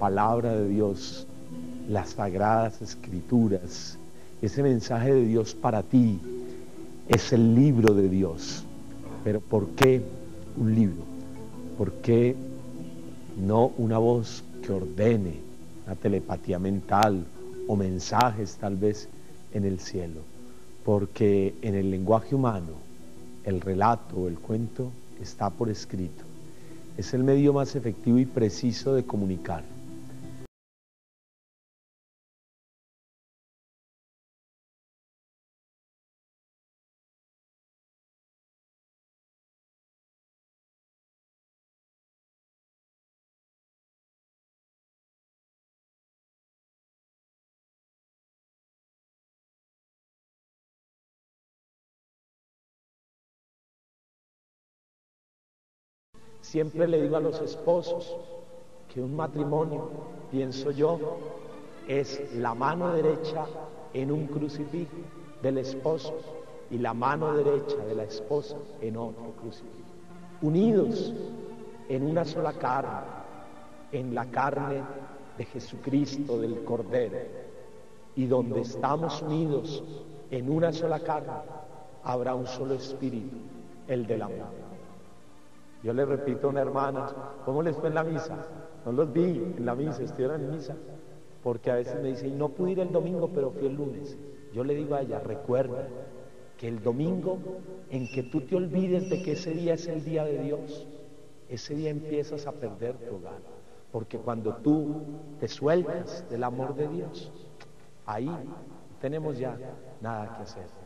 palabra de Dios, las sagradas escrituras, ese mensaje de Dios para ti es el libro de Dios. Pero ¿por qué un libro? ¿Por qué no una voz que ordene la telepatía mental o mensajes tal vez en el cielo? Porque en el lenguaje humano el relato o el cuento está por escrito. Es el medio más efectivo y preciso de comunicar. Siempre le digo a los esposos que un matrimonio, pienso yo, es la mano derecha en un crucifijo del esposo y la mano derecha de la esposa en otro crucifijo. Unidos en una sola carne, en la carne de Jesucristo, del Cordero. Y donde estamos unidos en una sola carne, habrá un solo espíritu, el del amor. Yo le repito a una hermana, ¿cómo les fue en la misa? No los vi en la misa, estuvieron en misa. Porque a veces me dice, no pude ir el domingo, pero fui el lunes. Yo le digo a ella, recuerda que el domingo en que tú te olvides de que ese día es el día de Dios, ese día empiezas a perder tu hogar. Porque cuando tú te sueltas del amor de Dios, ahí tenemos ya nada que hacer.